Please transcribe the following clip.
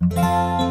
Música